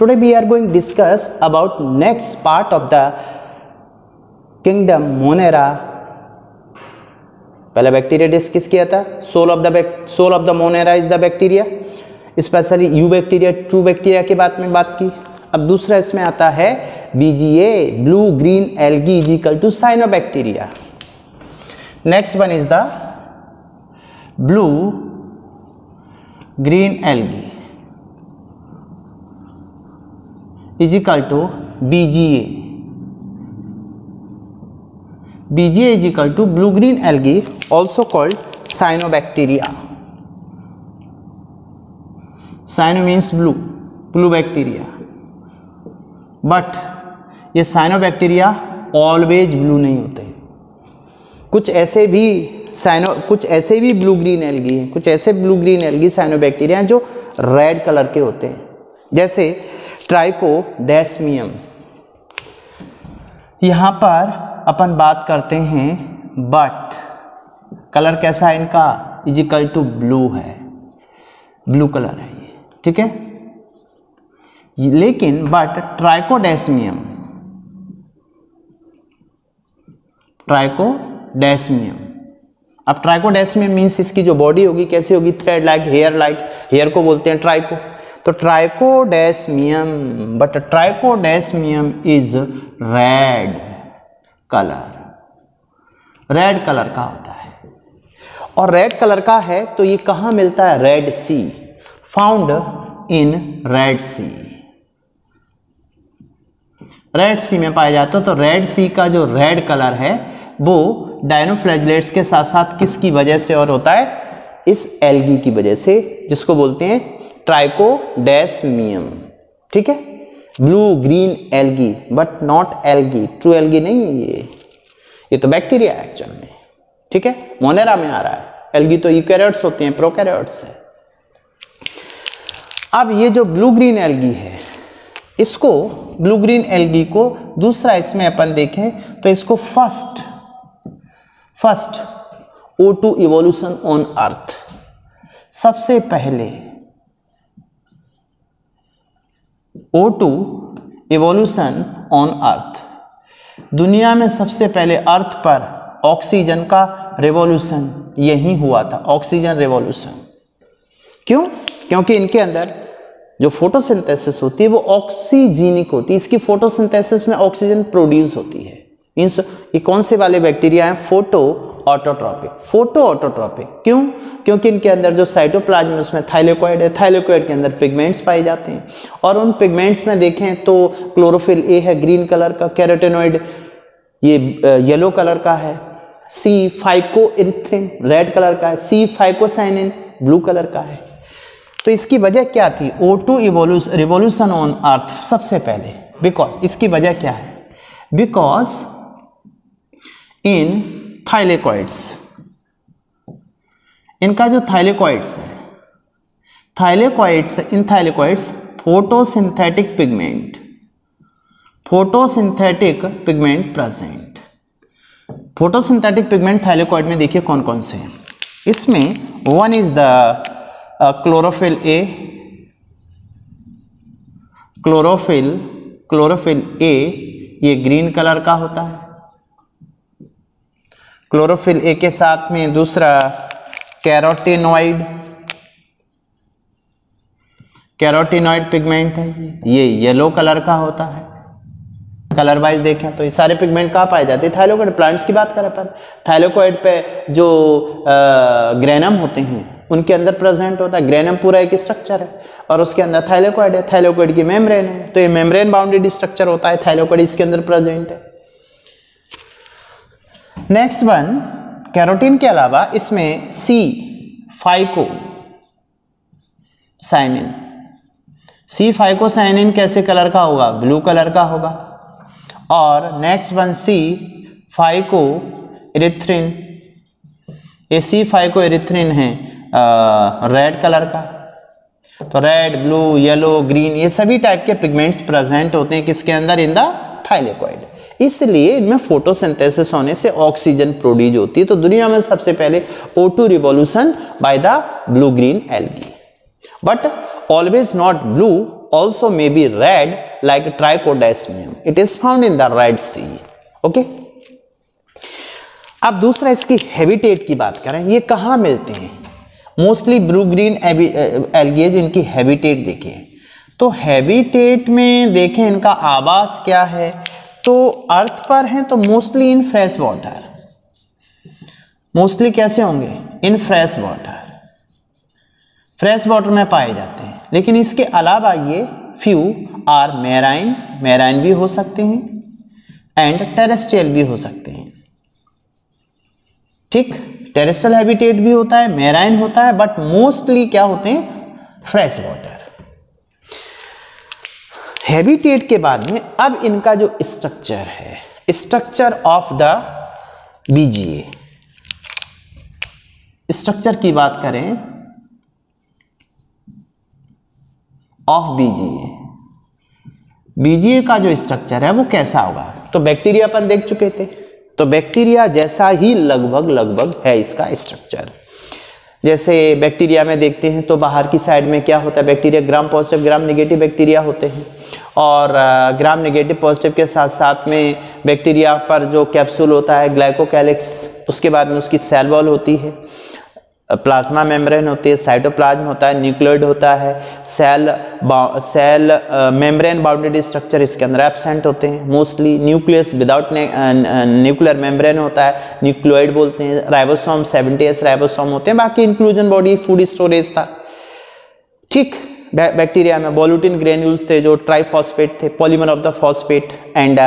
today we are going to discuss about next part of the kingdom, monera. पहले bacteria discuss किया था soul of the soul of the monera is the bacteria specially eubacteria true bacteria के बात में बात की। अब दूसरा इसमें आता है BGA blue green algae is equal to cyanobacteria next one is the blue green algae is equal to B G A B G as equal to blue green algae also called cyanobacteria cyano means blue blue bacteria but ये cyanobacteria always blue नहीं होते. कुछ ऐसे भी cyano कुछ ऐसे भी blue green algae हैं कुछ ऐसे blue green algae cyanobacteria जो रेड कलर के होते हैं. जैसे ट्राइकोडेस्मियम यहाँ पर अपन बात करते हैं बट कलर कैसा है इनका? इजिकल टू ब्लू है। ब्लू कलर है ये, ठीक है? लेकिन बट ट्राइकोडेस्मियम ट्राइकोडेस्मियम अब ट्राइकोडेस्मियम मीन्स इसकी जो बॉडी होगी, कैसी होगी? Thread like hair like hair को बोलते हैं ट्राइको तो trichodesmium but trichodesmium is red colour red colour का होता है। और रेड कलर का है तो ये कहाँ मिलता है? Red sea found in red sea red sea में पाया जाता है तो रेड सी का जो रेड कलर है, वो डायनोफ्लैजलेट्स के साथ साथ किसकी वजह से और होता है? इस एल्गी की वजह से, जिसको बोलते हैं ट्राइकोडेस्मियम ठीक है? Blue green algae but not algae true algae नहीं है ये. ये तो बैक्टीरिया है एक्चुअल में. ठीक है? मोनेरा में आ रहा है. एल्गी तो यूकैरियोट्स होते हैं प्रोकैरियोट्स है. अब ये जो ब्लू ग्रीन एल्गी है, इसको ब्लू ग्रीन एल्गी को दूसरा इसमें अपन देखें तो इसको first first O two evolution on earth सबसे पहले O two evolution on earth दुनिया में सबसे पहले अर्थ पर ऑक्सीजन का रेवोल्यूशन यही हुआ था ऑक्सीजन रेवोल्यूशन क्यों? क्योंकि इनके अंदर जो फोटोसिंथेसिस होती है वो ऑक्सीजीनिक होती है। इसकी फोटोसिंथेसिस में ऑक्सीजन प्रोड्यूस होती है। मीन्स ये कौन से वाले बैक्टीरिया हैं? फ़ोटो ऑटोट्रॉपिक फ़ोटो ऑटोट्रॉपिक क्यों? क्योंकि इनके अंदर जो साइटोप्लाज्म उसमें थाइलोकोइड है। थाइलोकोइड के अंदर पिगमेंट्स पाए जाते हैं। और उन पिगमेंट्स में देखें तो क्लोरोफिल ए है ग्रीन कलर का कैरोटेनॉइड ये येलो कलर का है। C phycoerythrin red colour का है। सी फाइकोसाइनिन ब्लू कलर का है। तो इसकी वजह क्या थी? O two revolution on earth सबसे पहले। बिकॉज़ इसकी वजह क्या है? बिकॉज़ इन थाइलेकॉइड्स इनका जो थाइलेकॉइड्स है thylakoids in thylakoids photosynthetic pigment photosynthetic pigment present photosynthetic pigment thylakoid में देखिए कौन कौन से हैं। इसमें one is the chlorophyll a chlorophyll chlorophyll a ये ग्रीन कलर का होता है। क्लोरोफिल ए के साथ में दूसरा कैरोटिनॉइड। कैरोटिनॉइड पिगमेंट है ये। येलो कलर का होता है। कलर वाइज देखें तो ये सारे पिगमेंट कहाँ पाए जाते हैं? थाइलोकोइड प्लांट्स की बात करें पर। थाइलोकोइड पे जो ग्रेनम होते हैं, उनके अंदर प्रेजेंट होता है। ग्रेनम पूरा एक स्ट्रक्चर है और उसके अंदर थाइलोकोइड है। थाइलोकोइड की मेम्ब्रेन है। तो ये मेम्ब्रेन बाउंडेड स्ट्रक्चर होता है। थाइलोकोइड इसके अंदर प्रेजेंट है। नेक्स्ट वन कैरोटीन के अलावा इसमें C phycocyanin C phycocyanin कैसे कलर का होगा? ब्लू कलर का होगा. और next one C phycoerythrin ये सी फाइको इरिथ्रिन है रेड कलर का. तो रेड ब्लू येलो ग्रीन ये सभी टाइप के पिगमेंट्स प्रेजेंट होते हैं किसके अंदर? इन द थाइलेकोइड इसलिए इनमें फोटोसिंथेसिस होने से ऑक्सीजन प्रोड्यूस होती है। तो दुनिया में सबसे पहले O2 revolution by the blue green algae but always not blue also may be red like trichodesmium it is found in the red sea okay? अब दूसरा इसकी हैबिटेट की बात करें। ये कहाँ मिलते हैं? मोस्टली ब्लू ग्रीन एल्गेज इनकी हैबिटेट देखिए। तो हैबिटेट में देखें इनका आवास क्या है? तो अर्थ पर हैं तो mostly in fresh water mostly कैसे होंगे? In fresh water fresh water में पाए जाते हैं। लेकिन इसके अलावा ये फ्यू आर मैराइन मैराइन भी हो सकते हैं एंड टेरेस्ट्रियल भी हो सकते हैं। ठीक? टेरेस्ट्रियल हैबिटेट भी होता है मेराइन होता है बट मोस्टली क्या होते हैं? फ्रेश वाटर हैबिटेट के बाद में अब इनका जो स्ट्रक्चर है, structure of the BGA structure की बात करें, ऑफ़ बीजीए बीजीए का जो स्ट्रक्चर है, वो कैसा होगा? तो बैक्टीरिया अपन देख चुके थे। तो बैक्टीरिया जैसा ही लगभग लगभग है इसका स्ट्रक्चर। जैसे बैक्टीरिया में देखते हैं तो बाहर की साइड में क्या होता है? Bacteria gram positive gram negative bacteria होते हैं। और ग्राम नेगेटिव पॉजिटिव के साथ साथ में बैक्टीरिया पर जो कैप्सूल होता है ग्लाइकोकैलिक्स उसके बाद में उसकी सेल वॉल होती है। प्लाज्मा मेम्ब्रेन होती है साइटोप्लाज्म होता है न्यूक्लियोइड होता है cell cell membrane bounded structure इसके अंदर एबसेंट होते हैं। Mostly nucleus without nuclear membrane होता है न्यूक्लियोइड बोलते हैं राइबोसोम सेवेंटी एस राइबोसोम होते हैं, बाकी इंक्लूजन बॉडी फ़ूड स्टोरेज था। ठीक बैक्टीरिया में बोलूटिन ग्रेन्यूल्स थे जो ट्राइफॉस्फेट थे polymer of the phosphate and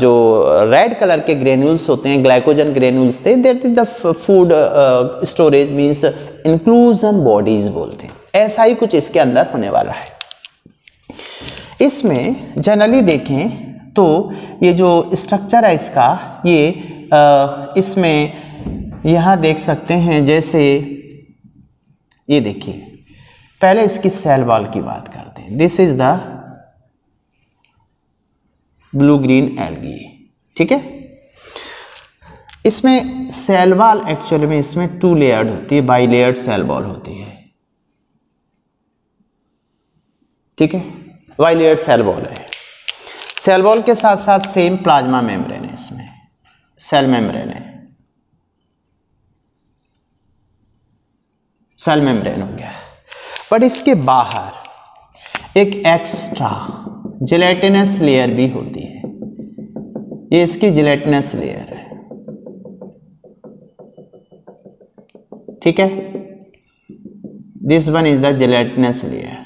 जो रेड कलर के ग्रेन्यूल्स होते हैं ग्लाइकोजन ग्रेन्यूल्स थे that is the food storage means inclusion bodies बोलते हैं। ऐसा ही कुछ इसके अंदर होने वाला है। इसमें जनरली देखें तो ये जो स्ट्रक्चर है इसका ये आ, इसमें यहाँ देख सकते हैं जैसे ये देखिए। पहले इसकी सेल वॉल की बात करते हैं। This is the blue green algae ठीक है? इसमें सेल वॉल एक्चुअली में इसमें टू लेयर्ड होती है बाई लेयर्ड सेल वॉल होती है। ठीक है? बाई लेयर्ड सेल वॉल है। सेल वॉल के साथ साथ सेम प्लाज्मा मेम्ब्रेन है इसमें। सेल मेम्ब्रेन है। सेल मेम्ब्रेन हो गया। पर इसके बाहर एक एक्स्ट्रा जिलेटिनस लेयर भी होती है। ये इसकी जिलेटिनस लेयर है। ठीक है? This one is the gelatinous layer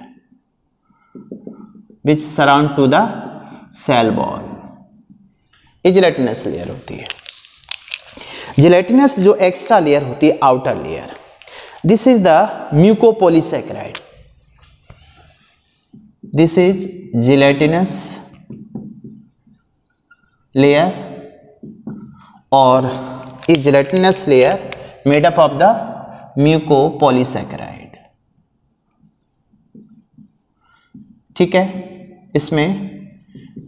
which surround to the cell ball ये जिलेटिनस लेयर होती है। जिलेटिनस जो एक्स्ट्रा लेयर होती है outer layer this is the mucopolysaccharide this is gelatinous layer और इस gelatinous layer made up of the mucopolysaccharide ठीक है इसमें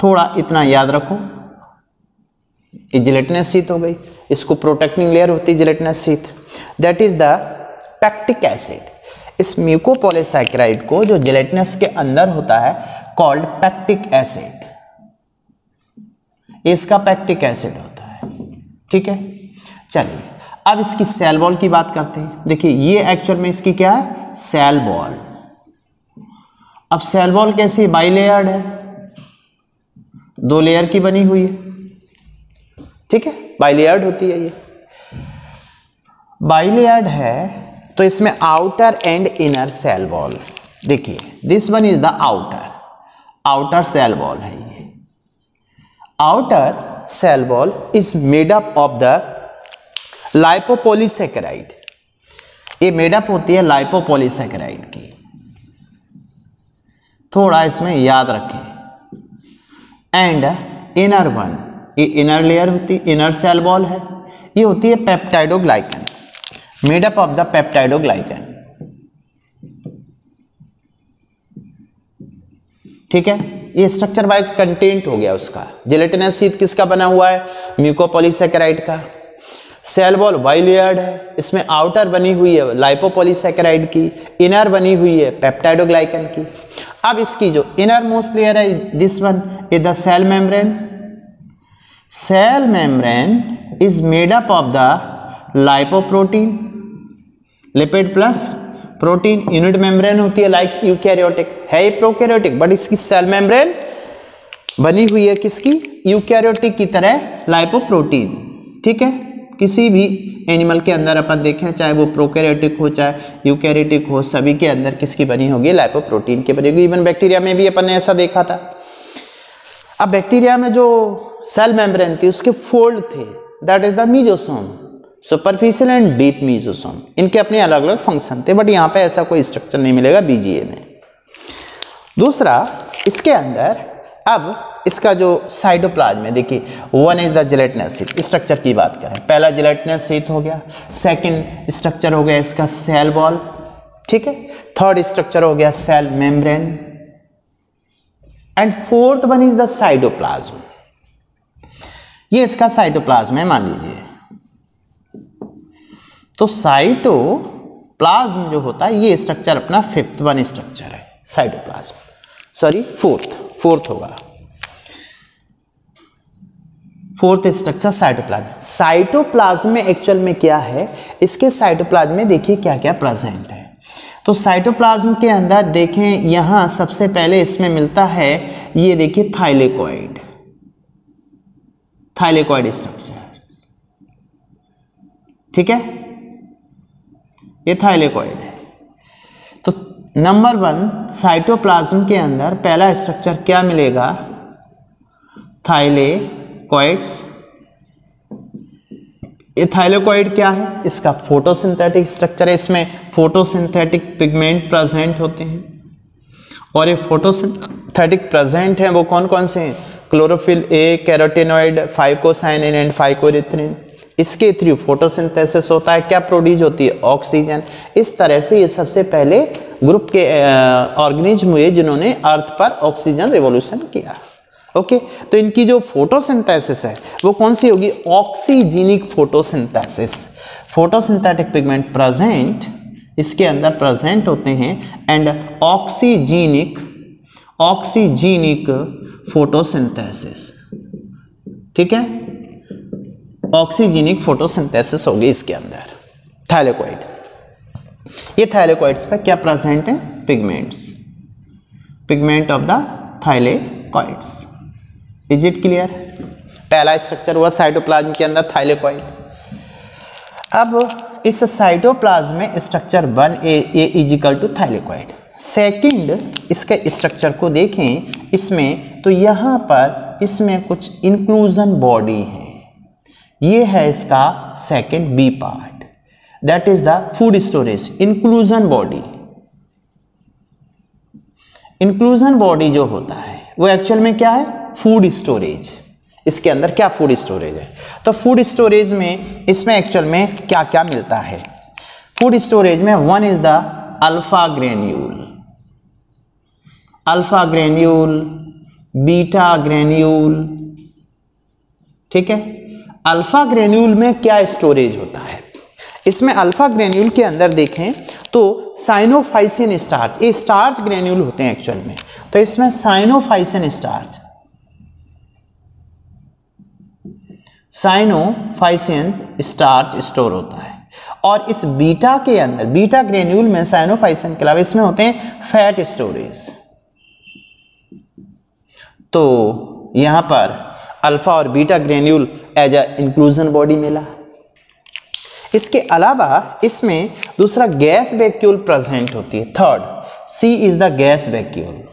थोड़ा इतना याद रखो ये जिलेटिनस शीत हो गई इसको प्रोटेक्टिंग लेयर होती है gelatinous sheath that is the pectic acid इस म्यूकोपोलिसाइक्राइड को जो जेलेटिनस के अंदर होता है कॉल्ड पैक्टिक एसिड इसका पैक्टिक एसिड होता है। ठीक है? चलिए, अब इसकी सेल बॉल की बात करते हैं। देखिए, ये एक्चुअल में इसकी क्या है? सेल बॉल अब सेल बॉल कैसी बाई लेयर्ड है। दो लेयर की बनी हुई है। ठीक है? बाई लेयर्ड होती है ये। बाई लेयर्ड है तो इसमें outer and inner cell wall देखिए this one is the outer outer cell wall है ये। Outer cell wall is made up of the lipopolysaccharide ये मेडअप होती है लाइपोपोलीसेकेराइड की। थोड़ा इसमें याद रखें। एंड इनर वन ये इनर लेयर होती इनर सेल वॉल है। ये होती है peptidoglycan up of the peptidoglycan ठीक है? ये स्ट्रक्चर वाइज कंटेंट हो गया उसका। जिलेटिनस शीत किसका बना हुआ है? म्यूकोपोलीसेकेराइड का। सेल वॉल वाइलियर्ड है। इसमें आउटर बनी हुई है लाइपोपोलीसेकेराइड की। इनर बनी हुई है पेप्टाइडोग्लाइकन की। अब इसकी जो इनर मोस्ट लेयर है this one is the cell membrane cell membrane is made up of the lipoprotein lipid plus protein unit membrane होती है लाइक यूकैरियोटिक है ये प्रोकैरियोटिक बट इसकी सेल मेम्ब्रेन बनी हुई है किसकी? यूकैरियोटिक की तरह लाइपोप्रोटीन ठीक है? किसी भी एनिमल के अंदर अपन देखें, चाहे वो प्रोकैरियोटिक हो, चाहे यूकैरियोटिक हो, सभी के अंदर किसकी बनी होगी? लाइपोप्रोटीन की बनी होगी. इवन बैक्टीरिया में भी अपन ने ऐसा देखा था. अब बैक्टीरिया में जो सेल मेम्ब्रेन थी, उसके फोल्ड थे. That is the mesosome superficial and deep mesosome इनके अपने अलग अलग फ़ंक्शन थे बट यहाँ पे ऐसा कोई स्ट्रक्चर नहीं मिलेगा बीजीए में। दूसरा, इसके अंदर, अब इसका जो साइटोप्लाज्म है, देखिए one is the gelatinous sheet structure की बात करें। पहला जिलेटनस शीट हो गया सेकंड स्ट्रक्चर हो गया इसका सेल बॉल ठीक है? थर्ड स्ट्रक्चर हो गया cell membrane and fourth one is the cytoplasm ये इसका साइटोप्लाज्म है, मान लीजिए। तो साइटोप्लाज्म जो होता है, ये स्ट्रक्चर अपना फिफ्थ वन स्ट्रक्चर है साइटोप्लाज्म सॉरी फोर्थ फोर्थ होगा। फोर्थ स्ट्रक्चर साइटोप्लाज्म साइटोप्लाज्म में एक्चुअल में क्या है? इसके साइटोप्लाज्म में देखिए क्या क्या प्रेजेंट है। तो साइटोप्लाज्म के अंदर देखें, यहाँ सबसे पहले इसमें मिलता है, ये देखिए थाइलेकॉइड थाइलेकॉइड स्ट्रक्चर ठीक है? ये है तो नंबर वन साइटोप्लाज्म के अंदर पहला स्ट्रक्चर क्या मिलेगा? थाइलेकॉइड्स ये क्या है? इसका फोटोसिंथेटिक स्ट्रक्चर है, इसमें फोटोसिंथेटिक पिगमेंट प्रेजेंट होते हैं. और ये फोटोसिंथेटिक प्रेजेंट हैं, वो कौन कौन से हैं? Chlorophyll A carotenoid phycocyanin and phycoerythrin इसके थ्रू फोटोसिंथेसिस होता है क्या प्रोड्यूस होती है? ऑक्सीजन इस तरह से ये सबसे पहले ग्रुप के ऑर्गेनिज्म हुए जिन्होंने अर्थ पर ऑक्सीजन रिवोल्यूशन किया। ओके okay, तो इनकी जो फोटोसिंथेसिस है वो कौन सी होगी? Oxygenic photosynthesis photosynthetic pigment present इसके अंदर प्रेजेंट होते हैं एंड ऑक्सीजीनिक ऑक्सीजेनिक फोटोसिंथेसिस ठीक है? ऑक्सीजेनिक फोटोसिंथेसिस होगी इसके अंदर। थाइलेकोइड ये थाइलेकोइड्स पे क्या प्रेजेंट है? Pigments pigment of the thylakoids is it clear पहला स्ट्रक्चर हुआ साइटोप्लाज्म के अंदर थाइलेकोइड अब इस साइटोप्लाज्म में structure one a a is equal to thylakoid second इसके स्ट्रक्चर को देखें, इसमें तो यहाँ पर इसमें कुछ इंक्लूजन बॉडी है। ये है इसका second b part that is the food storage inclusion body inclusion body जो होता है, वो एक्चुअल में क्या है? फ़ूड स्टोरेज इसके अंदर क्या फ़ूड स्टोरेज है? तो फ़ूड स्टोरेज में, इसमें एक्चुअल में क्या क्या मिलता है? फ़ूड स्टोरेज में one is the alpha granule alpha granule beta granule ठीक है? अल्फ़ा ग्रेन्यूल में क्या स्टोरेज होता है? इसमें अल्फ़ा ग्रेन्यूल के अंदर देखें तो साइनोफाइसिन स्टार्च, ये स्टार्च ग्रेन्यूल होते हैं एक्चुअल में। तो इसमें cyanophycin starch cyanophycin starch store होता है। और इस बीटा के अंदर, बीटा ग्रेन्यूल में साइनोफाइसिन के अलावा इसमें होते हैं फैट स्टोरेज। तो यहाँ पर अल्फ़ा और beta granule as a inclusion body मिला। इसके अलावा इसमें दूसरा गैस वैक्यूल प्रेजेंट होती है। Third c is the gas vacuole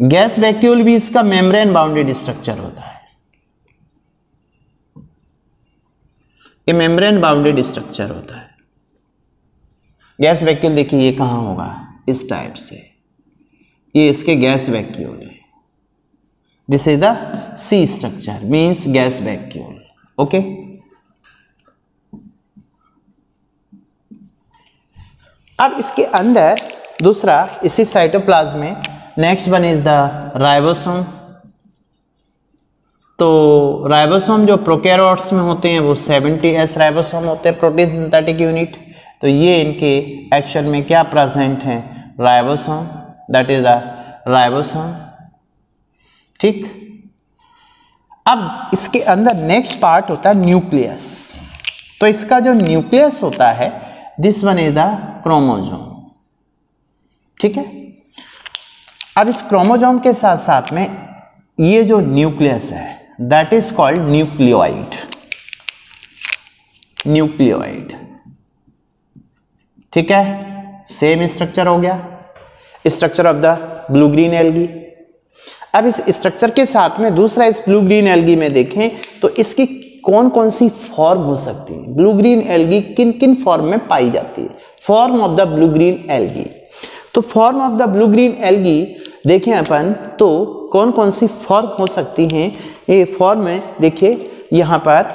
gas vacuole भी इसका मेम्ब्रेन बाउंडेड स्ट्रक्चर होता है। ये मेम्ब्रेन बाउंडेड स्ट्रक्चर होता है। गैस वैक्यूल देखिए ये कहाँ होगा? इस टाइप से। ये इसके गैस वैक्यूल है। This is the C structure, means gas vacuole okay? अब इसके अंदर दूसरा इसी साइटोप्लाज्म में next one is the ribosome तो राइबोसोम जो प्रोकैरियोट्स में होते हैं, वो 70 एस राइबोसोम होते हैं प्रोटीन सिंथेटिक यूनिट तो ये इनके एक्चुअल में क्या प्रेजेंट हैं? Ribosome that is the ribosome ठीक? अब इसके अंदर नेक्स्ट पार्ट होता है न्यूक्लियस तो इसका जो न्यूक्लियस होता है this one is the chromosome ठीक है? अब इस क्रोमोजोम के साथ साथ में ये जो न्यूक्लियस है that is called nucleoid nucleoid ठीक है? सेम स्ट्रक्चर हो गया. Structure of the blue green algae अब इस स्ट्रक्चर के साथ में दूसरा इस ब्लू ग्रीन एल्गी में देखें तो इसकी कौन कौन सी फॉर्म हो सकती है? ब्लू ग्रीन एल्गी किन किन फॉर्म में पाई जाती है? Form of the blue green algae तो form of the blue green algae देखें अपन तो कौन कौन सी फॉर्म हो सकती हैं? ये फॉर्म में, देखिए, यहाँ पर,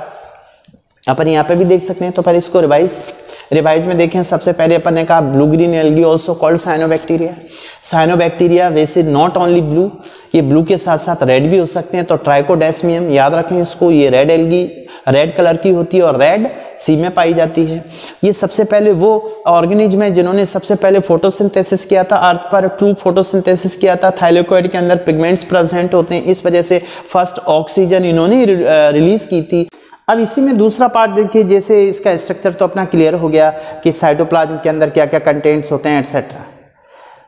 अपन यहाँ पे भी देख सकते हैं तो पहले इसको रिवाइज रिवाइज में देखें, सबसे पहले अपन ने कहा blue green algae also called cyanobacteria cyanobacteria वैसे नॉट ओनली ब्लू ये ब्लू के साथ साथ रेड भी हो सकते हैं तो ट्राइकोडेस्मियम याद रखें इसको, ये रेड एल्गी रेड कलर की होती है और रेड सी में पाई जाती है। ये सबसे पहले वो ऑर्गेनिज्म है जिन्होंने सबसे पहले फोटोसिंथेसिस किया था अर्थ पर ट्रू फोटोसिंथेसिस किया था। थाइलोकोइड के अंदर पिगमेंट्स प्रेजेंट होते हैं, इस वजह से फ़र्स्ट ऑक्सीजन इन्होंने रिलीज़ की थी। अब इसी में दूसरा पार्ट देखिए, जैसे इसका स्ट्रक्चर तो अपना क्लियर हो गया कि साइटोप्लाज्म के अंदर क्या क्या कंटेंट्स होते हैं etcetera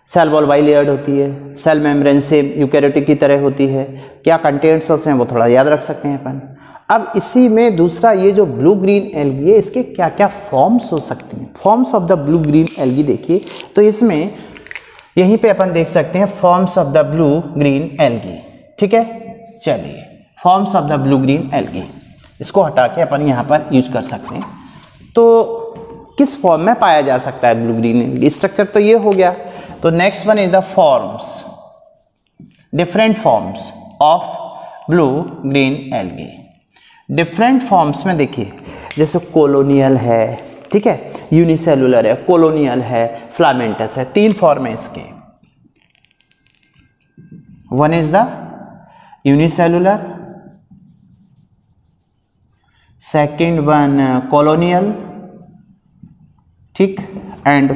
cell wall bilayered होती है सेल मेम्ब्रेन से यूकैरियोटिक की तरह होती है। क्या कंटेंट्स होते हैं, वो थोड़ा याद रख सकते हैं अपन। अब इसी में दूसरा ये जो ब्लू ग्रीन एलगी है, इसके क्या क्या फॉर्म्स हो सकती हैं? Forms of the blue green algae देखिए तो इसमें यहीं पे अपन देख सकते हैं forms of the blue green algae ठीक है? चलिए forms of the blue green algae इसको हटा के अपन यहाँ पर यूज़ कर सकते हैं। तो किस फॉर्म में पाया जा सकता है ब्लू ग्रीन स्ट्रक्चर तो ये हो गया। तो next one is the forms different forms of blue green algae different forms में देखिए, जैसे कोलोनियल है, ठीक है? यूनिसेलुलर है कोलोनियल है फ्लामेंटस है, तीन फॉर्म है इसके। One is the unicellular second one colonial ठीक? And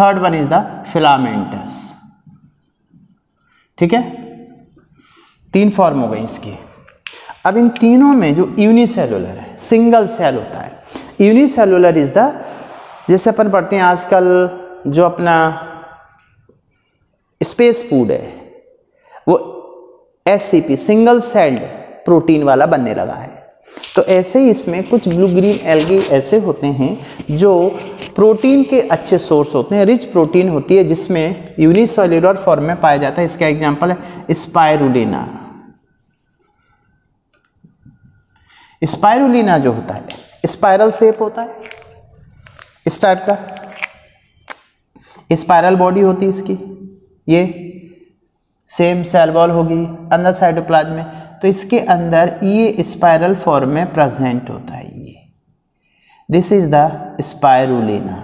third one is the filamentous ठीक है? तीन फॉर्म हो गई इसकी। अब इन तीनों में जो यूनिसेलुलर है सिंगल सेल होता है। यूनिसेलुलर इज़ द जैसे अपन पढ़ते हैं आजकल जो अपना स्पेस फ़ूड है, वो एससीपी सिंगल सेल्ड प्रोटीन वाला बनने लगा है। तो ऐसे ही इसमें कुछ ब्लू ग्रीन एल्गी ऐसे होते हैं जो प्रोटीन के अच्छे सोर्स होते हैं रिच प्रोटीन होती है, जिसमें यूनिसेल्युलर फॉर्म में पाया जाता है। इसका एग्जांपल है स्पायरुलिना स्पायरुलिना जो होता है स्पायरल शेप होता है, इस टाइप का। स्पायरल बॉडी होती है इसकी। ये सेम सेल वॉल होगी, अंदर साइटोप्लाज्म में। तो इसके अंदर ये स्पायरल फॉर्म में प्रेजेंट होता है ये। दिस इज़ द स्पायरुलिना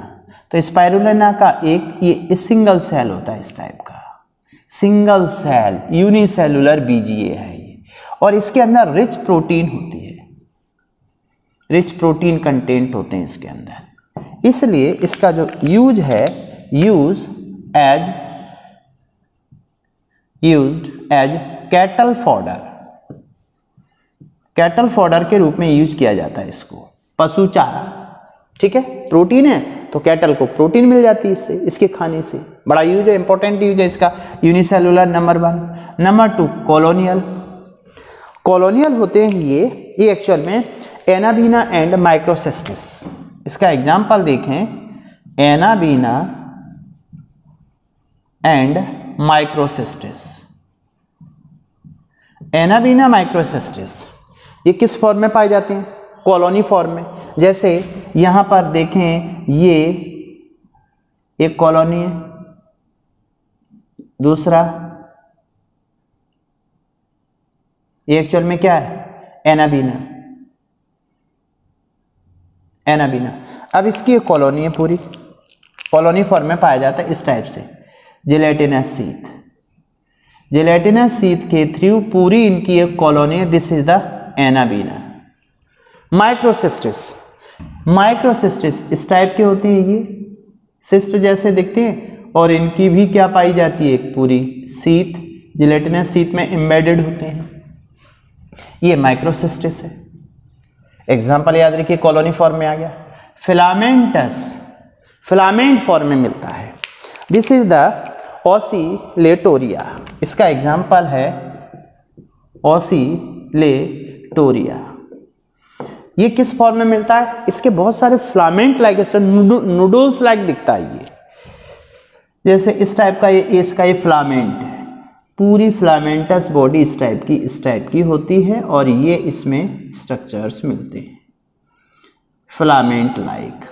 तो स्पायरुलिना का एक ये सिंगल सेल होता है इस टाइप का। सिंगल सेल यूनिसेलुलर बीजीए है ये। और इसके अंदर रिच प्रोटीन होती है। रिच प्रोटीन कंटेंट होते हैं इसके अंदर। इसलिए इसका जो यूज़ है use as used as cattle fodder cattle fodder के रूप में यूज़ किया जाता है इसको। पशु चारा। ठीक है? प्रोटीन है तो कैटल को प्रोटीन मिल जाती है इससे, इसके खाने से। बड़ा यूज़ है इंपॉर्टेंट यूज़ है इसका। Unicellular number one number two colonial colonial होते हैं ये ये एक्चुअल में एनाबीना एंड माइक्रोसेस्टिस इसका एग्ज़ाम्पल देखें। Anabaena and microcystis anabaena microcystis ये किस फॉर्म में पाए जाते हैं? कॉलोनी फॉर्म में। जैसे यहाँ पर देखें, ये एक कॉलोनी है। दूसरा, ये एक्चुअल में क्या है? एनाबीना एनाबीना अब इसकी एक कॉलोनी है पूरी। कॉलोनी फॉर्म में पाया जाता है इस टाइप से। जिलेटिनस सीथ जिलेटिनस सीथ के थ्रू पूरी इनकी एक कॉलोनी है। This is the anabaena. Microcystis. Microcystis इस टाइप के होते हैं ये। सिस्ट जैसे दिखते हैं और इनकी भी क्या पाई जाती है? एक पूरी सीत जिलेटिनस सीत में एम्बेडेड होते हैं। ये माइक्रोसिस्टिस है। एग्ज़ाम्पल याद रखिए कॉलोनी फॉर्म में आ गया। फिलामेंटस फिलामेंट फॉर्म में मिलता है। दिस इज़ द ऑसीलेटोरिया इसका एग्ज़ाम्पल है ऑसीलेटोरिया ये किस फॉर्म में मिलता है? इसके बहुत सारे फ्लामेंट लाइक नूडल्स लाइक दिखता है ये। जैसे इस टाइप का ये, इसका ये फ्लामेंट है। पूरी फ्लामेंटस बॉडी इस टाइप की, इस टाइप की होती है और ये इसमें स्ट्रक्चर्स मिलते हैं। फ्लामेंट लाइक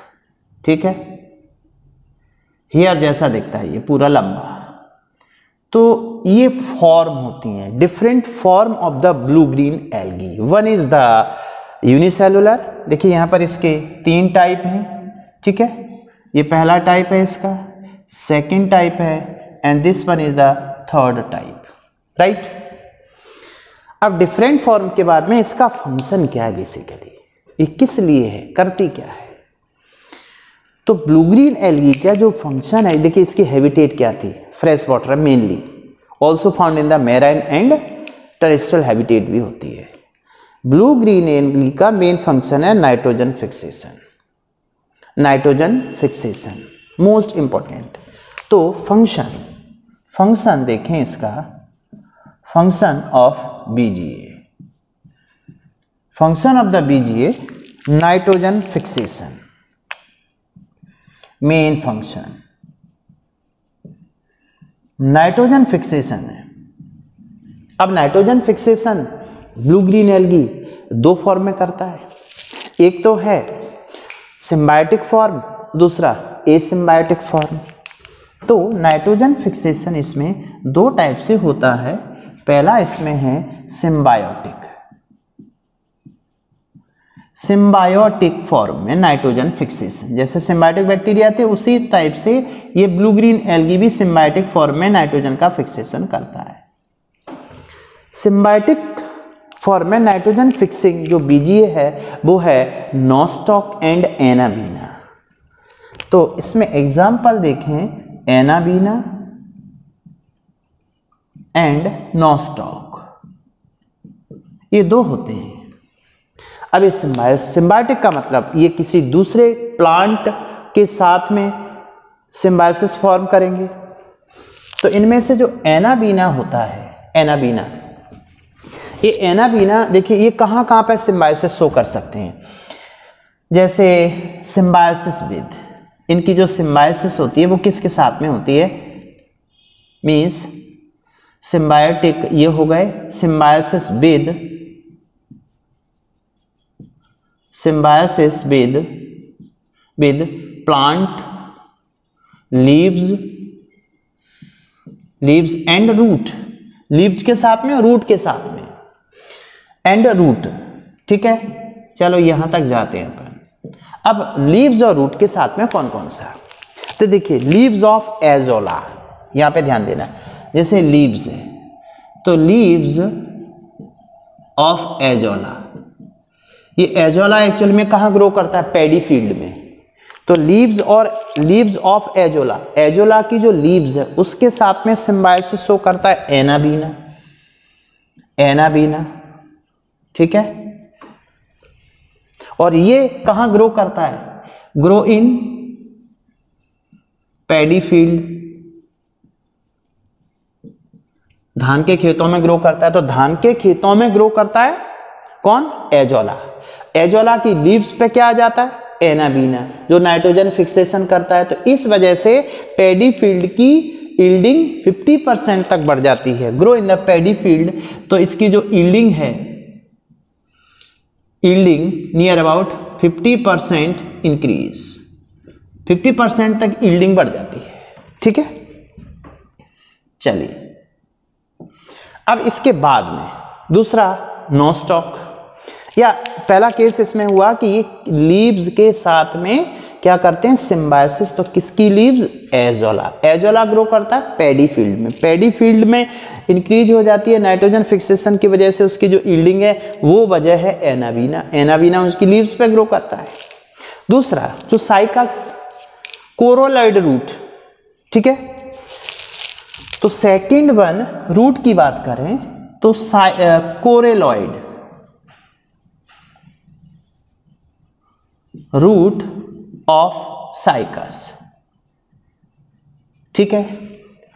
ठीक है? हेयर जैसा दिखता है ये, पूरा लंबा। तो ये फॉर्म होती हैं। Different form of the blue green algae one is the unicellular देखिए यहाँ पर इसके तीन टाइप हैं। ठीक है? ये पहला टाइप है इसका। सेकेंड टाइप है and this one is the third type right अब डिफरेंट फॉर्म के बाद में इसका फ़ंक्शन क्या है बेसिकली ये किस लिए है? करती क्या है? तो ब्लू ग्रीन एलगी का जो फ़ंक्शन है, देखिए इसकी हैबिटेट क्या थी? Fresh water mainly also found in the marine and terrestrial habitat भी होती है। ब्लू ग्रीन एनली का मेन फ़ंक्शन है nitrogen fixation nitrogen fixation most important तो फ़ंक्शन फ़ंक्शन देखें इसका। Function of BGA function of the BGA nitrogen fixation main function nitrogen fixation है। अब nitrogen fixation blue green algae दो फॉर्म में करता है। एक तो है सिम्बायोटिक फॉर्म, दूसरा ए सिम्बायोटिक फॉर्म। तो नाइट्रोजन फिक्सेशन इसमें दो टाइप से होता है। पहला इसमें है सिम्बायोटिक सिम्बायोटिक फॉर्म में नाइट्रोजन फिक्सेशन। जैसे सिम्बायोटिक बैक्टीरिया थे, उसी टाइप से ये ब्लू ग्रीन एल्गी भी सिम्बायोटिक फॉर्म में नाइट्रोजन का फिक्सेशन करता है। सिम्बायोटिक फॉर्म में नाइट्रोजन फिक्सिंग जो बीजीए है, वो है नॉस्टॉक एंड एनाबीना। तो इसमें एग्ज़ाम्पल देखें, एनाबीना एंड नॉस्टॉक। ये दो होते हैं। अब ये सिम्बायोटिक का मतलब ये किसी दूसरे प्लांट के साथ में सिम्बायोसिस फॉर्म करेंगे। तो इनमें से जो एनाबीना होता है एनाबीना ये एनाबीना देखिए ये कहाँ कहाँ पर सिम्बायोसिस शो कर सकते हैं। जैसे सिम्बायोसिस विद इनकी जो सिम्बायोसिस होती है वो किसके साथ में होती है? मीन्स सिम्बायोटिक ये हो गए symbiosis with symbiosis with with plant leaves leaves and root leaves के साथ में और रूट के साथ में। एंड रूट, ठीक है? चलो यहाँ तक जाते हैं अपन। अब लीव्स और रूट के साथ में कौन कौन सा? तो देखिए, लीव्स ऑफ़ एजोला, यहाँ पे ध्यान देना। जैसे लीव्स है तो लीव्स ऑफ़ एजोला। ये एजोला एक्चुअल में कहाँ ग्रो करता है? पैडी फ़ील्ड में। तो लीव्स और लीव्स ऑफ़ एजोला एजोला की जो लीव्स है, उसके साथ में सिम्बायोसिस शो करता है एनाबीना। एनाबीना, ठीक है? और ये कहाँ ग्रो करता है? ग्रो इन पैडी फ़ील्ड धान के खेतों में ग्रो करता है तो धान के खेतों में ग्रो करता है कौन? एजोला। एजोला की लीव्स पे क्या आ जाता है? एनाबीना जो नाइट्रोजन फिक्सेशन करता है। तो इस वजह से पेडी फ़ील्ड की ईल्डिंग 50 परसेंट तक बढ़ जाती है। Grow in the paddy field तो इसकी जो ईल्डिंग है yielding near about 50 percent increase. 50 percent तक ईल्डिंग बढ़ जाती है। ठीक है? चलिए। अब इसके बाद में दूसरा नो स्टॉक या पहला केस इसमें हुआ कि ये लीव्स के साथ में क्या करते हैं? सिम्बायोसिस तो किसकी लीव्स एजोला एजोला ग्रो करता है पैडी फ़ील्ड में। पैडी फ़ील्ड में इंक्रीज हो जाती है नाइट्रोजन फिक्सेशन की वजह से उसकी जो ईल्डिंग है, वो वजह है एनाबीना एनाबीना उसकी लीव्स पे ग्रो करता है। दूसरा, जो साइकस कोरोलॉइड रूट ठीक है? तो सेकंड वन रूट की बात करें तो कोरेलॉइड रूट ऑफ़ साइकस। ठीक है?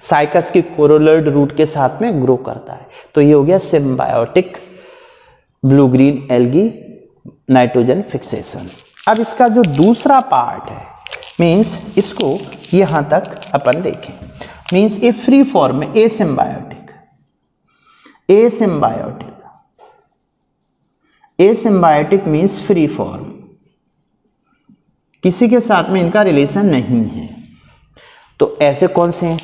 साइकस की कोरोलर्ड रूट के साथ में ग्रो करता है। तो ये हो गया symbiotic blue green algae nitrogen fixation. अब इसका जो दूसरा पार्ट है मीन्स इसको यहाँ तक अपन देखें। मीन्स ए फ्री फॉर्म में asymbiotic asymbiotic asymbiotic means free form किसी के साथ में इनका रिलेशन नहीं है। तो ऐसे कौन से हैं?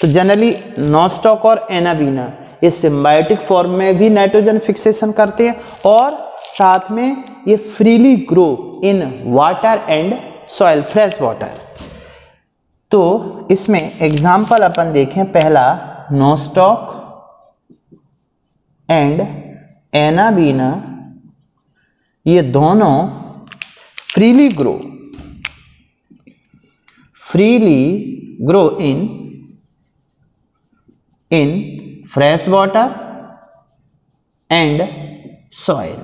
तो जनरली नॉस्टॉक और एनाबीना, ये सिम्बायोटिक फॉर्म में भी नाइट्रोजन फिक्सेशन करते हैं और साथ में ये freely grow in water and soil fresh water तो इसमें एग्ज़ाम्पल अपन देखें, पहला नोस्टॉक एंड एनाबीना, ये दोनों freely grow freely grow in in fresh water and soil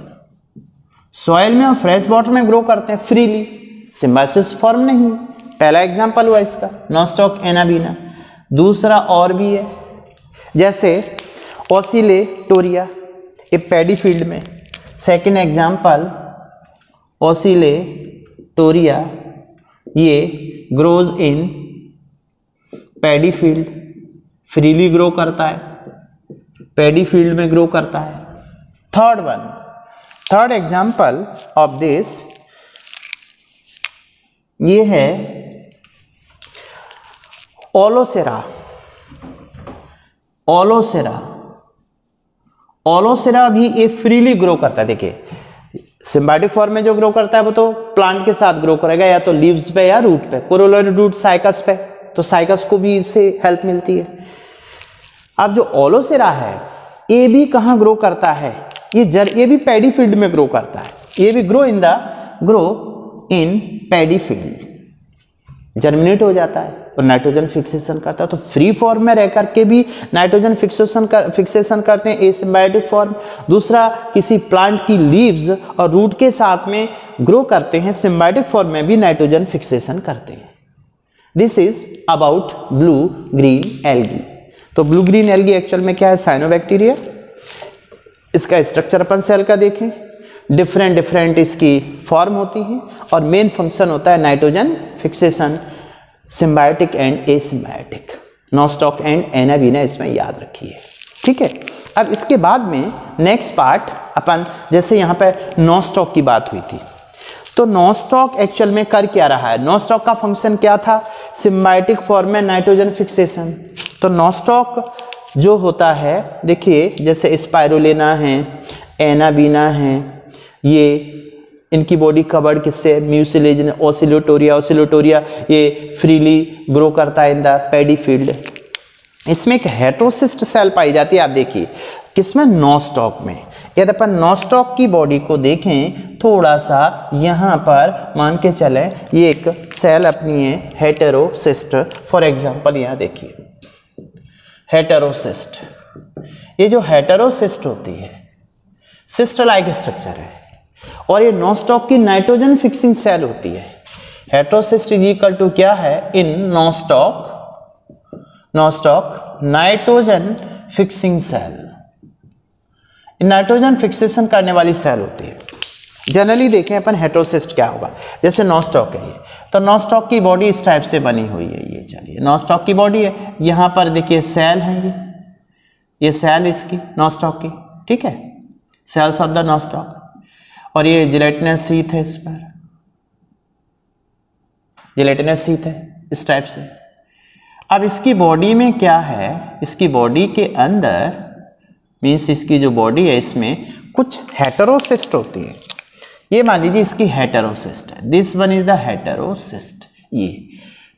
soil में और फ्रेश वाटर में ग्रो करते हैं फ्रीली सिम्बासिस फॉर्म नहीं. पहला एग्जांपल हुआ इसका. नॉस्टॉक एनाबीना दूसरा और भी है. जैसे ओसिलेटोरिया ए पैडी फ़ील्ड में. सेकंड एग्जांपल ओसिलेटोरिया ये grows in paddy field freely grow करता है पैडी फ़ील्ड में ग्रो करता है। Third one third example of this ये है ओलोसेरा ओलोसेरा ओलोसेरा भी ये फ्रीली ग्रो करता है। देखिए सिम्बाटिक फॉर्म में जो ग्रो करता है वो तो प्लांट के साथ ग्रो करेगा या तो लीव्स पे या रूट पे कोरोलोइड रूट साइकस पे। तो साइकस को भी इससे हेल्प मिलती है। अब जो ओलोसेरा है, ये भी कहाँ ग्रो करता है? ये जर, ये भी पैडी फ़ील्ड में ग्रो करता है। ये भी grow in the grow in paddy field germinate हो जाता है। और नाइट्रोजन फिक्सेशन करता है। तो फ्री फॉर्म में रह करके भी नाइट्रोजन फिक्सेशन कर फिक्सेशन करते हैं एसिम्बायोटिक फॉर्म दूसरा, किसी प्लांट की लीव्स और रूट के साथ में ग्रो करते हैं। सिम्बायोटिक फॉर्म में भी नाइट्रोजन फिक्सेशन करते हैं। This is about blue green algae तो ब्लू ग्रीन एल्गी एक्चुअल में क्या है? साइनोबैक्टीरिया इसका स्ट्रक्चर अपन सेल का देखें। डिफरेंट डिफरेंट इसकी फॉर्म होती है। और मेन फ़ंक्शन होता है nitrogen fixation symbiotic and asymbiotic nostoc and anabaena इसमें याद रखिए। ठीक है? अब इसके बाद में नेक्स्ट पार्ट अपन जैसे यहाँ पे नॉस्टॉक की बात हुई थी। तो नॉस्टॉक एक्चुअल में कर क्या रहा है? नॉस्टॉक का फ़ंक्शन क्या था? सिम्बायोटिक फॉर्म में नाइट्रोजन फिक्सेशन तो नॉस्टॉक जो होता है, देखिए, जैसे स्पायरोलेना है एनाबीना है, ये इनकी बॉडी कवर्ड किससे म्यूसिलेज ओसिलोटोरिया ओसिलोटोरिया ये फ्रीली ग्रो करता है इन द पैडी फ़ील्ड इसमें एक हेट्रोसिस्ट सेल पाई जाती है, आप देखिए। किसमें? नॉस्टॉक में। यदि अपन नॉस्टॉक की बॉडी को देखें थोड़ा सा यहाँ पर मान के चलें, ये एक सेल अपनी है हेटेरोसिस्ट फॉर एग्जांपल यहाँ देखिए। हेटेरोसिस्ट ये जो हेटेरोसिस्ट होती है सिस्ट लाइक स्ट्रक्चर है। और ये नॉस्टॉक की नाइट्रोजन फिक्सिंग सेल होती है। हेट्रोसिस्ट इज़ इक्वल टू क्या है? In nostoc nostoc nitrogen fixing cell nitrogen fixation करने वाली सेल होती है। जनरली देखें अपन हेट्रोसिस्ट क्या होगा। जैसे नॉस्टॉक है ये। तो नॉस्टॉक की बॉडी इस टाइप से बनी हुई है ये। चलिए नॉस्टॉक की बॉडी है। यहाँ पर देखिए सेल है ये। ये सेल इसकी नॉस्टॉक की। ठीक है? सेल्स ऑफ़ द नॉस्टॉक और ये जिलेटिनस सीथ है इस पर। जिलेटिनस सीथ है इस टाइप से। अब इसकी बॉडी में क्या है? इसकी बॉडी के अंदर मीन्स इसकी जो बॉडी है, इसमें कुछ हेटरोसिस्ट होती है। ये मान लीजिए इसकी हेटरोसिस्ट है। This one is the heterocyst ये।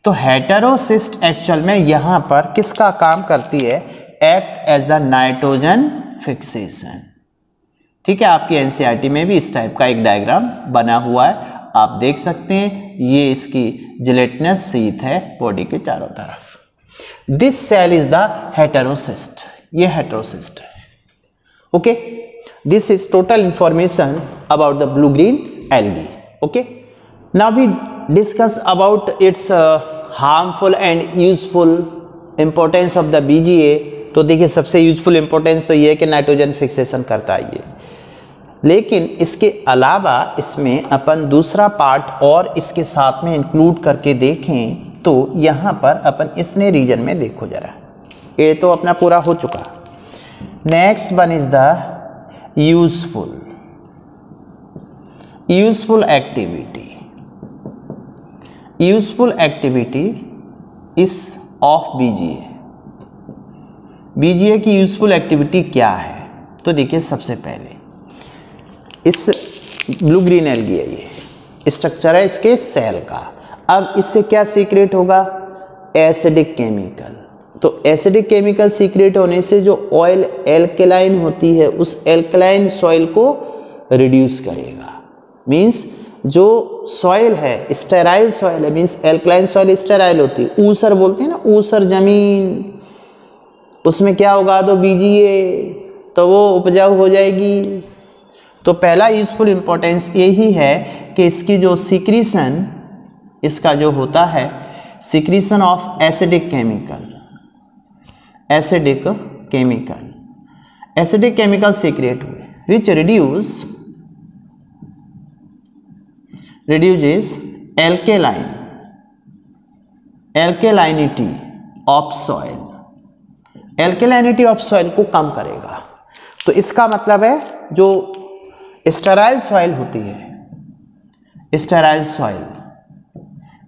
तो हेटरोसिस्ट एक्चुअल में यहाँ पर किसका काम करती है? Act as the nitrogen fixation ठीक है, आपकी एनसीईआरटी में भी इस टाइप का एक डायग्राम बना हुआ है। आप देख सकते हैं, ये इसकी जिलेटनस सीथ है बॉडी के चारों तरफ़। This cell is the heterocyst ये हेटेरोसिस्ट है। Okay this is total information about the blue green algae okay now we discuss about its harmful and useful importance of the BGA तो देखिए, सबसे useful importance तो ये है कि nitrogen fixation करता है ये। लेकिन इसके अलावा इसमें अपन दूसरा पार्ट और इसके साथ में इंक्लूड करके देखें तो यहाँ पर अपन इसने रीजन में देखो जरा। ये तो अपना पूरा हो चुका। Next one is the useful useful activity useful activity is of BGA BGA की यूजफुल एक्टिविटी क्या है? तो देखिए सबसे पहले। इस ब्लू ग्रीन एलगी है ये। स्ट्रक्चर है इसके सेल का। अब इससे क्या सीक्रेट होगा? एसिडिक केमिकल तो एसिडिक केमिकल सीक्रेट होने से जो ऑयल एल्केलाइन होती है, उस एल्केलाइन सॉइल को रिड्यूस करेगा। मींस जो सॉइल है स्टेराइल सॉइल है मींस एल्कलाइन सॉइल स्टेराइल होती है। ऊसर बोलते हैं ना, ऊसर ज़मीन। उसमें क्या होगा? तो बीजिए तो वो उपजाऊ हो जाएगी। तो पहला यूजफुल इंपॉर्टेंस यही है कि इसकी जो सिक्रीसन इसका जो होता है secretion of acidic chemical acidic chemical acidic chemical secrete हुए which reduce reduces alkaline, alkalinity of soil. Alkalinity of soil को कम करेगा। तो इसका मतलब है जो स्टेराइल सॉइल होती है। Sterile soil.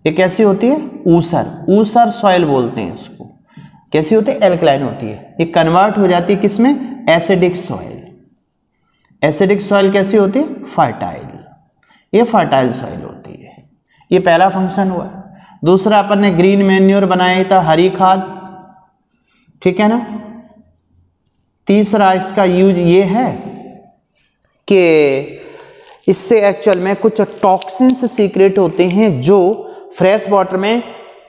ये कैसी होती है? ऊसर। ऊसर सॉइल बोलते हैं उसको कैसी होती है? एल्कलाइन होती है। ये कन्वर्ट हो जाती है किसमें? Acidic soil. एसिडिक सॉइल कैसी होती है? फर्टाइल। ये फर्टाइल सॉइल होती है। ये पहला फ़ंक्शन हुआ। दूसरा, अपन ने ग्रीन मैन्योर बनाया था, हरी खाद। ठीक है ना? तीसरा, इसका यूज़ ये है कि इससे एक्चुअल में कुछ टॉक्सिन्स सीक्रेट होते हैं जो फ्रेश वाटर में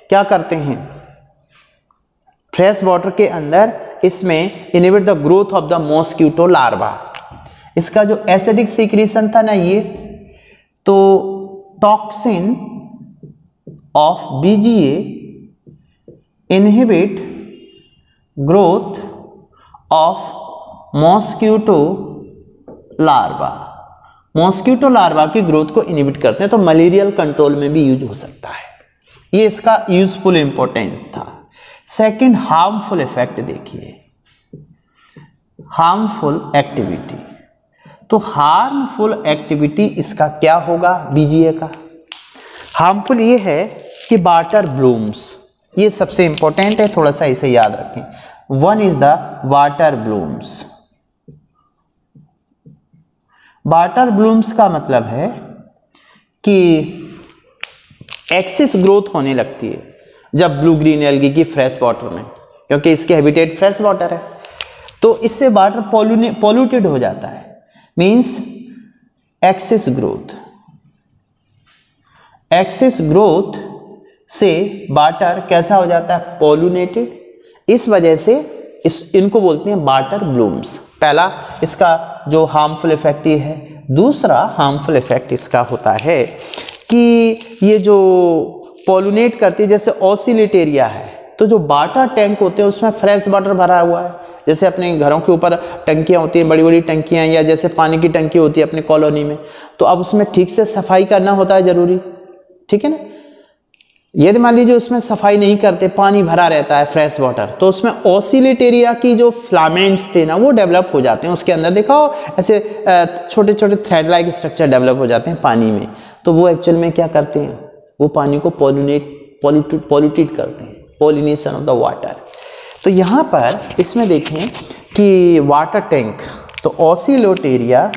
क्या करते हैं? फ्रेश वाटर के अंदर इसमें inhibit the growth of the mosquito larva इसका जो एसिडिक सीक्रेशन था ना ये तो toxin of BGA inhibit growth of mosquito larva. Mosquito larva की ग्रोथ को इनिबिट करते हैं तो मलेरियल कंट्रोल में भी यूज़ हो सकता है। ये इसका यूजफुल इंपॉर्टेंस था। सेकंड हार्मफुल इफ़ेक्ट देखिए। हार्मफुल एक्टिविटी तो हार्मफुल एक्टिविटी इसका क्या होगा? बीजीए का। हार्मफुल ये है कि वाटर ब्लूम्स ये सबसे इंपॉर्टेंट है, थोड़ा सा इसे याद रखें। One is the water blooms water blooms का मतलब है कि एक्सिस ग्रोथ होने लगती है जब ब्लू ग्रीन एल्गी की फ्रेश वाटर में, क्योंकि इसके हैबिटेट फ्रेश वाटर है। तो इससे वाटर पॉल्यूटेड हो जाता है। Means excess growth excess growth से बाटर कैसा हो जाता है? पॉल्यूनेटेड इस वजह से इस, इनको बोलते हैं बाटर ब्लूम्स पहला, इसका जो हार्मफुल इफ़ेक्ट ये है। दूसरा हार्मफुल इफ़ेक्ट इसका होता है कि ये जो पॉल्यूनेट करती है, जैसे ऑसिलिटेरिया है तो जो बाटर टैंक होते हैं, उसमें फ्रेश वाटर भरा हुआ है। जैसे अपने घरों के ऊपर टंकियाँ होती हैं बड़ी बड़ी टंकियाँ, या जैसे पानी की टंकी होती है अपनी कॉलोनी में तो अब उसमें ठीक से सफ़ाई करना होता है ज़रूरी। ठीक है ना? यदि मान लीजिए उसमें सफ़ाई नहीं करते, पानी भरा रहता है फ्रेश वाटर तो उसमें ऑसिलेटेरिया की जो फ्लामेंट्स थे ना, वो डेवलप हो जाते हैं। उसके अंदर देखो ऐसे छोटे छोटे थ्रेड लाइक स्ट्रक्चर डेवलप हो जाते हैं पानी में। तो वो एक्चुअल में क्या करते हैं? वो पानी को पॉल्यूनेट पॉल्यूटेड करते हैं। पॉलिनेशन ऑफ़ द वाटर तो यहाँ पर इसमें देखें कि वाटर टैंक तो ओसिलोटेरिया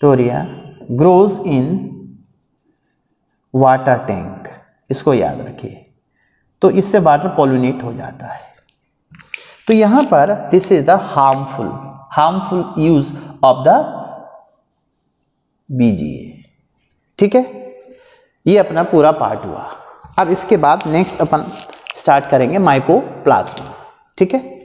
टोरिया ग्रोज इन वाटर टैंक इसको याद रखिए। तो इससे वाटर पॉल्यूनेट हो जाता है। तो यहाँ पर this is the harmful harmful use of the BGA ठीक है? ये अपना पूरा पार्ट हुआ। अब इसके बाद नेक्स्ट अपन स्टार्ट करेंगे माइकोप्लाज्मा ठीक है?